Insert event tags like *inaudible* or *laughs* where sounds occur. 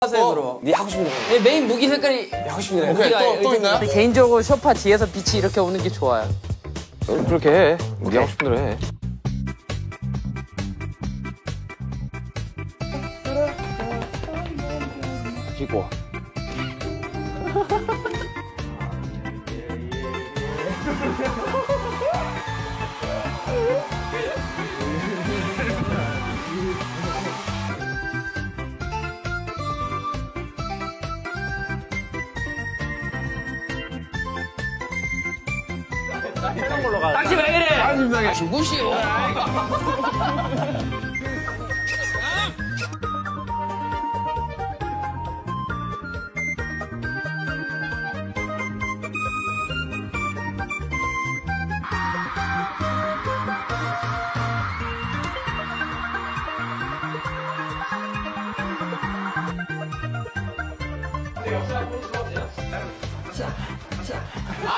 하세요 그럼. 네 하고 싶은 대로 해. 네, 메인 무기 색깔이 하고 싶은 대로 해. 오케이, 또, 또 있나요? 개인적으로 쇼파 뒤에서 빛이 이렇게 오는 게 좋아요. 그렇게 해. 네 하고 싶은 대로 해. *laughs* 했던 걸로 가. 당신 왜 이래? 아, 심상해. 죽으시오. 아,